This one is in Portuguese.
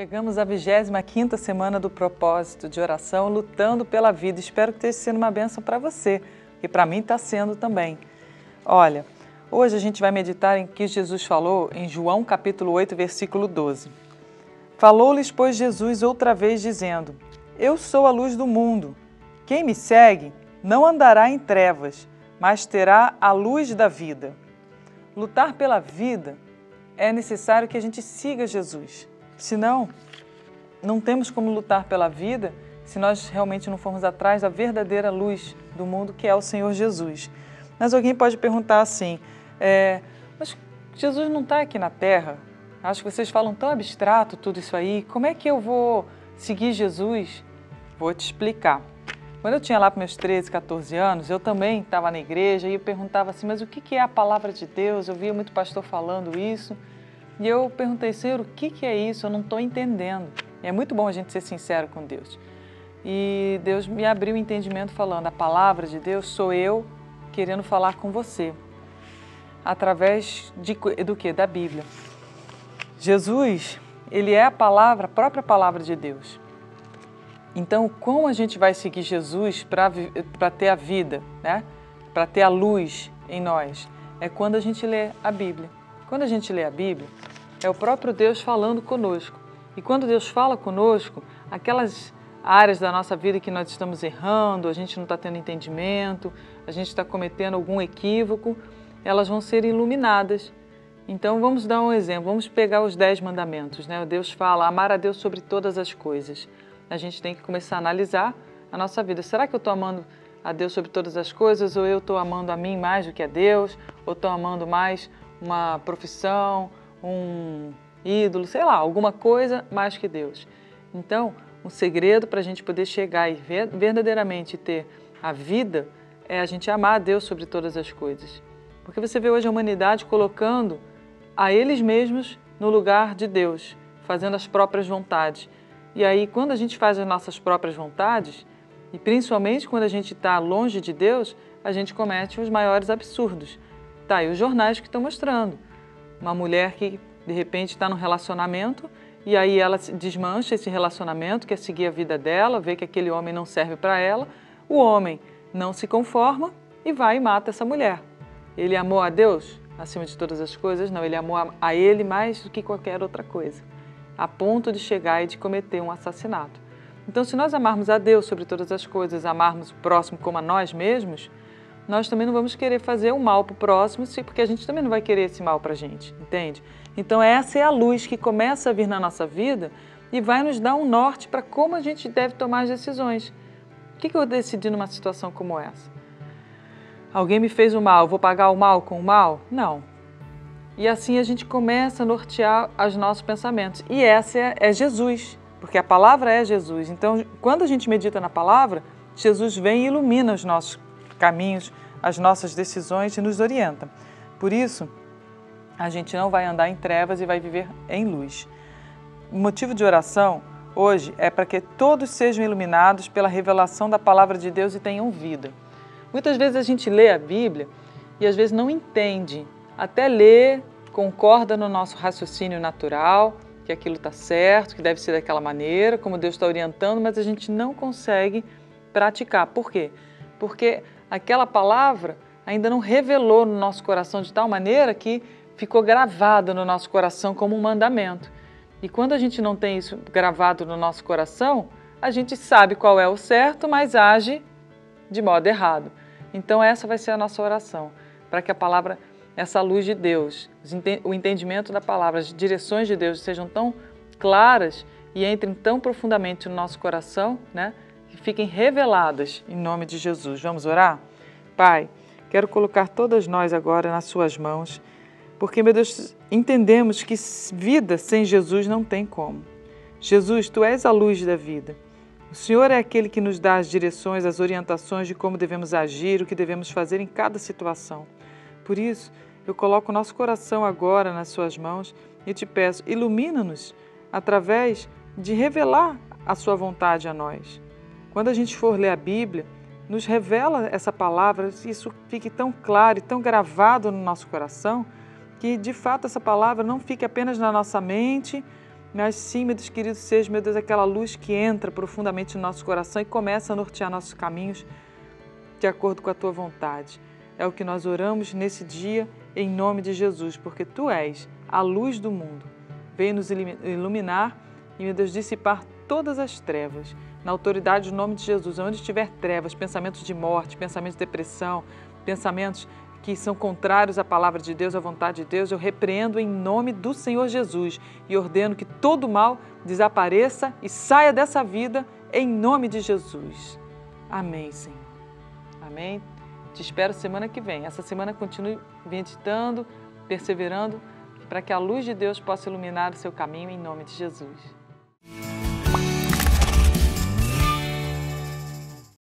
Chegamos à 25 semana do propósito de oração, lutando pela vida. Espero que esteja sendo uma bênção para você e para mim está sendo também. Olha, hoje a gente vai meditar em que Jesus falou em João capítulo 8, versículo 12. Falou-lhes, pois, Jesus outra vez, dizendo: Eu sou a luz do mundo. Quem me segue não andará em trevas, mas terá a luz da vida. Lutar pela vida é necessário que a gente siga Jesus. Senão, não temos como lutar pela vida se nós realmente não formos atrás da verdadeira luz do mundo, que é o Senhor Jesus. Mas alguém pode perguntar assim: é, mas Jesus não está aqui na Terra? Acho que vocês falam tão abstrato tudo isso aí. Como é que eu vou seguir Jesus? Vou te explicar. Quando eu tinha lá para meus 13, 14 anos, eu também estava na igreja e eu perguntava assim: mas o que é a palavra de Deus? Eu via muito pastor falando isso. E eu perguntei, Senhor, o que, que é isso? Eu não estou entendendo. E é muito bom a gente ser sincero com Deus. E Deus me abriu o entendimento falando, a palavra de Deus sou eu querendo falar com você. Através de, do que? Da Bíblia. Jesus, ele é a palavra, a própria palavra de Deus. Então, como a gente vai seguir Jesus para ter a vida, né? para ter a luz em nós? É quando a gente lê a Bíblia. Quando a gente lê a Bíblia, é o próprio Deus falando conosco. E quando Deus fala conosco, aquelas áreas da nossa vida que nós estamos errando, a gente não está tendo entendimento, a gente está cometendo algum equívoco, elas vão ser iluminadas. Então vamos dar um exemplo, vamos pegar os dez mandamentos. Né? Deus fala amar a Deus sobre todas as coisas. A gente tem que começar a analisar a nossa vida. Será que eu estou amando a Deus sobre todas as coisas? Ou eu estou amando a mim mais do que a Deus? Ou estou amando mais uma profissão, um ídolo, sei lá, alguma coisa mais que Deus. Então, um segredo para a gente poder chegar e verdadeiramente ter a vida é a gente amar a Deus sobre todas as coisas. Porque você vê hoje a humanidade colocando a eles mesmos no lugar de Deus, fazendo as próprias vontades. E aí, quando a gente faz as nossas próprias vontades, e principalmente quando a gente está longe de Deus, a gente comete os maiores absurdos. Tá, e os jornais que estão mostrando. Uma mulher que de repente está num relacionamento e aí ela desmancha esse relacionamento, quer seguir a vida dela, vê que aquele homem não serve para ela. O homem não se conforma e vai e mata essa mulher. Ele amou a Deus acima de todas as coisas? Não, ele amou a ele mais do que qualquer outra coisa, a ponto de chegar e de cometer um assassinato. Então, se nós amarmos a Deus sobre todas as coisas, amarmos o próximo como a nós mesmos, nós também não vamos querer fazer o mal para o próximo, porque a gente também não vai querer esse mal para a gente, entende? Então, essa é a luz que começa a vir na nossa vida e vai nos dar um norte para como a gente deve tomar as decisões. O que, que eu decidi numa situação como essa? Alguém me fez o mal, vou pagar o mal com o mal? Não. E assim a gente começa a nortear os nossos pensamentos. E essa é, é Jesus, porque a palavra é Jesus. Então, quando a gente medita na palavra, Jesus vem e ilumina os nossos caminhos, as nossas decisões e nos orienta. Por isso, a gente não vai andar em trevas e vai viver em luz. O motivo de oração hoje é para que todos sejam iluminados pela revelação da palavra de Deus e tenham vida. Muitas vezes a gente lê a Bíblia e às vezes não entende, até lê, concorda no nosso raciocínio natural, que aquilo está certo, que deve ser daquela maneira, como Deus está orientando, mas a gente não consegue praticar. Por quê? Porque aquela palavra ainda não revelou no nosso coração de tal maneira que ficou gravada no nosso coração como um mandamento. E quando a gente não tem isso gravado no nosso coração, a gente sabe qual é o certo, mas age de modo errado. Então essa vai ser a nossa oração, para que a palavra, essa luz de Deus, o entendimento da palavra, as direções de Deus sejam tão claras e entrem tão profundamente no nosso coração, né? Que fiquem reveladas em nome de Jesus. Vamos orar? Pai, quero colocar todas nós agora nas Suas mãos, porque, meu Deus, entendemos que vida sem Jesus não tem como. Jesus, Tu és a luz da vida. O Senhor é aquele que nos dá as direções, as orientações de como devemos agir, o que devemos fazer em cada situação. Por isso, eu coloco o nosso coração agora nas Suas mãos e te peço, ilumina-nos através de revelar a Sua vontade a nós. Quando a gente for ler a Bíblia, nos revela essa palavra, isso fique tão claro e tão gravado no nosso coração, que de fato essa palavra não fique apenas na nossa mente, Mas sim, meu Deus querido, seja, meu Deus, aquela luz que entra profundamente no nosso coração e começa a nortear nossos caminhos de acordo com a tua vontade. É o que nós oramos nesse dia, em nome de Jesus, porque tu és a luz do mundo. Vem nos iluminar e, meu Deus, dissipar todas as trevas. Na autoridade do nome de Jesus, onde estiver trevas, pensamentos de morte, pensamentos de depressão, pensamentos que são contrários à palavra de Deus, à vontade de Deus, eu repreendo em nome do Senhor Jesus e ordeno que todo mal desapareça e saia dessa vida em nome de Jesus. Amém, Senhor. Amém. Te espero semana que vem. Essa semana continue meditando, perseverando, para que a luz de Deus possa iluminar o seu caminho em nome de Jesus.